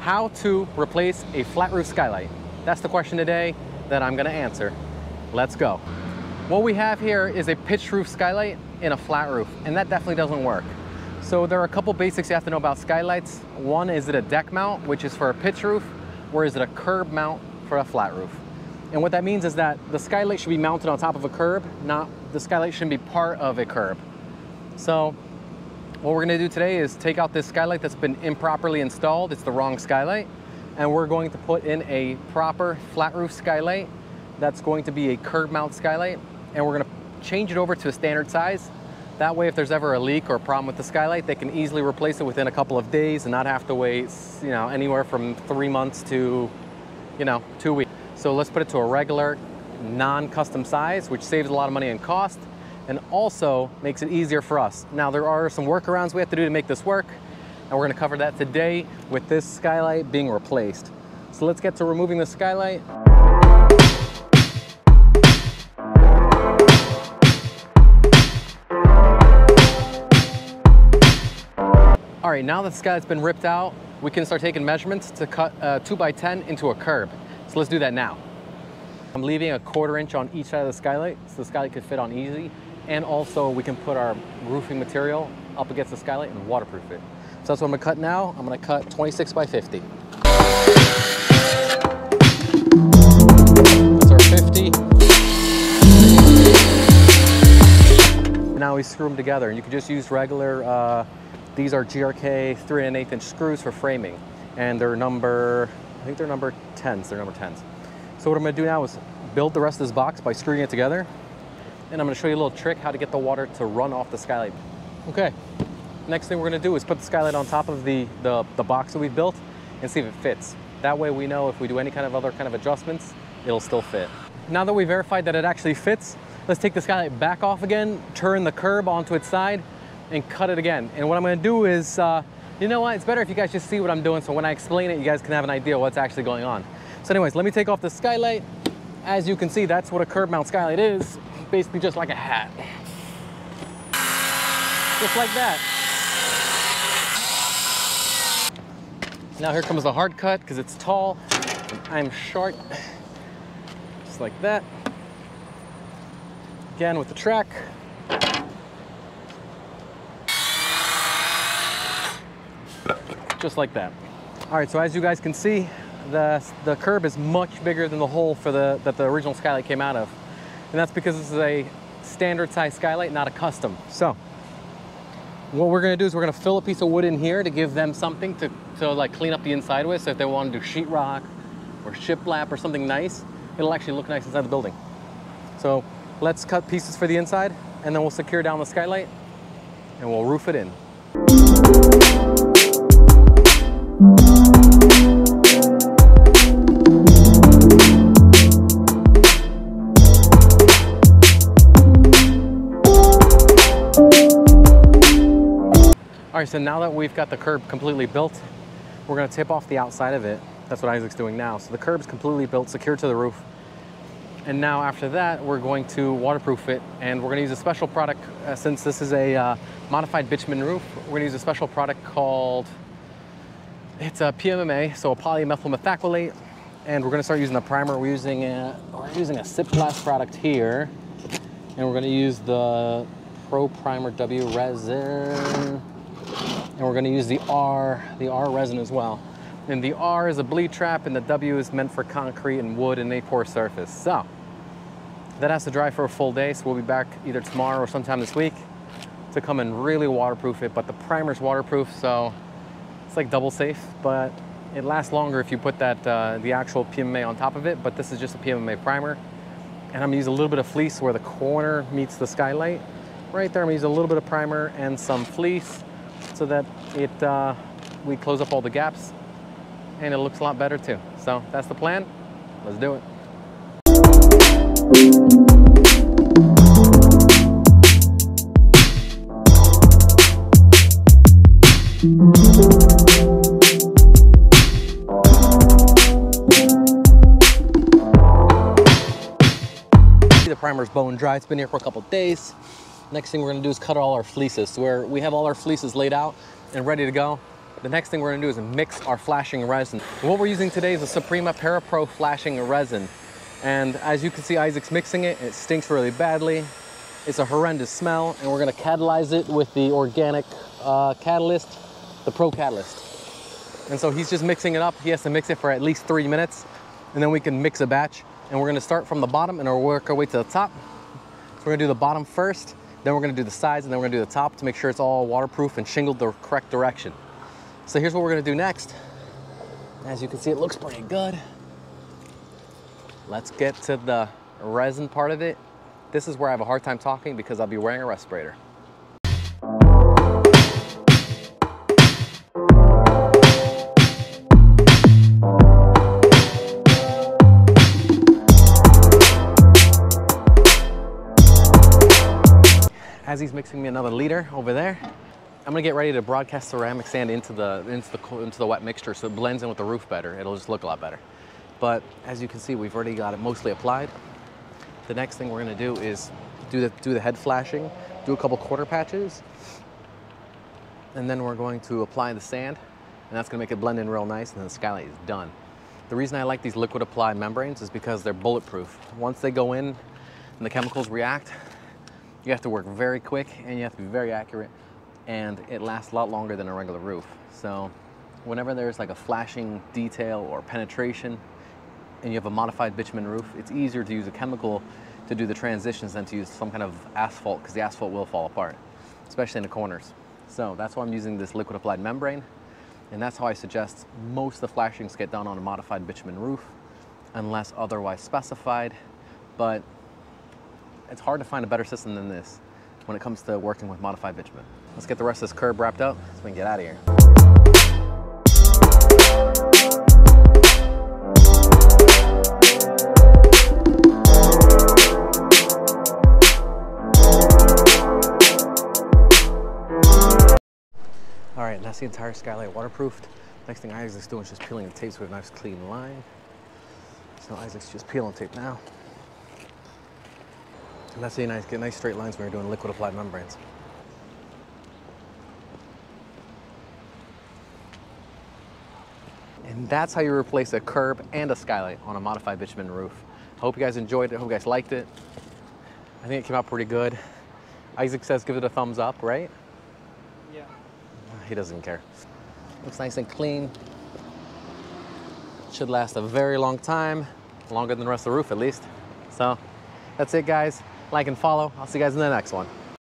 how to replace a flat roof skylight. That's the question today that I'm gonna answer. Let's go. What we have here is a pitched roof skylight in a flat roof, and that definitely doesn't work. So there are a couple basics you have to know about skylights. One, is it a deck mount, which is for a pitch roof, or is it a curb mount for a flat roof? And what that means is that the skylight should be mounted on top of a curb, not the skylight shouldn't be part of a curb. So what we're gonna do today is take out this skylight that's been improperly installed. It's the wrong skylight. And we're going to put in a proper flat roof skylight that's going to be a curb mount skylight. And we're gonna change it over to a standard size. That way, if there's ever a leak or a problem with the skylight, they can easily replace it within a couple of days and not have to wait, you know, anywhere from three months to, you know, two weeks. So let's put it to a regular, non-custom size, which saves a lot of money and cost, and also makes it easier for us. Now, there are some workarounds we have to do to make this work, and we're gonna cover that today with this skylight being replaced. So let's get to removing the skylight. All right, now that the skylight's been ripped out, we can start taking measurements to cut a two by 10 into a curb. So let's do that now. I'm leaving a quarter inch on each side of the skylight so the skylight could fit on easy. And also we can put our roofing material up against the skylight and waterproof it. So that's what I'm gonna cut now. I'm gonna cut 26 by 50. That's our 50. Now we screw them together and you can just use regular, uh, these are GRK 3 and 8 inch screws for framing. And they're number, I think they're number 10s, they're number 10s. So what I'm gonna do now is build the rest of this box by screwing it together. And I'm gonna show you a little trick how to get the water to run off the skylight. Okay, next thing we're gonna do is put the skylight on top of the, the, the box that we've built and see if it fits. That way we know if we do any kind of other kind of adjustments, it'll still fit. Now that we verified that it actually fits, let's take the skylight back off again, turn the curb onto its side, and cut it again. And what I'm gonna do is, uh, you know what, it's better if you guys just see what I'm doing so when I explain it, you guys can have an idea what's actually going on. So anyways, let me take off the skylight. As you can see, that's what a curb mount skylight is. Basically just like a hat. Just like that. Now here comes the hard cut because it's tall I'm short. Just like that. Again with the track. Just like that. All right, so as you guys can see, the, the curb is much bigger than the hole for the, that the original skylight came out of. And that's because this is a standard size skylight, not a custom. So what we're gonna do is we're gonna fill a piece of wood in here to give them something to, to like clean up the inside with. So if they wanna do sheetrock or shiplap or something nice, it'll actually look nice inside the building. So let's cut pieces for the inside and then we'll secure down the skylight and we'll roof it in. So now that we've got the curb completely built, we're gonna tip off the outside of it. That's what Isaac's doing now. So the curb's completely built, secured to the roof. And now after that, we're going to waterproof it and we're gonna use a special product, uh, since this is a uh, modified bitumen roof, we're gonna use a special product called, it's a PMMA, so a polymethyl methacrylate. And we're gonna start using the primer. We're using a, we're using a Siplast product here. And we're gonna use the Pro Primer W resin. And we're gonna use the R, the R resin as well. And the R is a bleed trap and the W is meant for concrete and wood and a poor surface. So that has to dry for a full day. So we'll be back either tomorrow or sometime this week to come and really waterproof it. But the primer's waterproof, so it's like double safe, but it lasts longer if you put that, uh, the actual PMMA on top of it, but this is just a PMMA primer. And I'm gonna use a little bit of fleece where the corner meets the skylight. Right there, I'm gonna use a little bit of primer and some fleece so that it, uh, we close up all the gaps and it looks a lot better too. So that's the plan. Let's do it. The primer's bone dry. It's been here for a couple days. Next thing we're gonna do is cut all our fleeces. So where we have all our fleeces laid out and ready to go. The next thing we're gonna do is mix our flashing resin. What we're using today is a Suprema Parapro flashing resin. And as you can see, Isaac's mixing it. It stinks really badly. It's a horrendous smell, and we're gonna catalyze it with the organic uh, catalyst, the Pro Catalyst. And so he's just mixing it up. He has to mix it for at least three minutes, and then we can mix a batch. And we're gonna start from the bottom and we'll work our way to the top. So we're gonna do the bottom first, then we're gonna do the sides, and then we're gonna do the top to make sure it's all waterproof and shingled the correct direction. So here's what we're gonna do next. As you can see, it looks pretty good. Let's get to the resin part of it. This is where I have a hard time talking because I'll be wearing a respirator. He's mixing me another liter over there, I'm gonna get ready to broadcast ceramic sand into the, into the, into the wet mixture so it blends in with the roof better. It'll just look a lot better. But as you can see, we've already got it mostly applied. The next thing we're gonna do is do the, do the head flashing, do a couple quarter patches, and then we're going to apply the sand, and that's gonna make it blend in real nice, and then the skylight is done. The reason I like these liquid applied membranes is because they're bulletproof. Once they go in and the chemicals react, you have to work very quick and you have to be very accurate and it lasts a lot longer than a regular roof. So whenever there's like a flashing detail or penetration and you have a modified bitumen roof, it's easier to use a chemical to do the transitions than to use some kind of asphalt because the asphalt will fall apart, especially in the corners. So that's why I'm using this liquid applied membrane. And that's how I suggest most of the flashings get done on a modified bitumen roof unless otherwise specified. But it's hard to find a better system than this when it comes to working with modified bitumen. Let's get the rest of this curb wrapped up so we can get out of here. All right, that's the entire skylight waterproofed. Next thing Isaac's doing is just peeling the tape so we have a nice clean line. So Isaac's just peeling tape now. And that's how you nice, get nice straight lines when you're doing liquid applied membranes. And that's how you replace a curb and a skylight on a modified bitumen roof. I hope you guys enjoyed it. I hope you guys liked it. I think it came out pretty good. Isaac says give it a thumbs up, right? Yeah. He doesn't care. Looks nice and clean. Should last a very long time, longer than the rest of the roof at least. So that's it guys. Like and follow. I'll see you guys in the next one.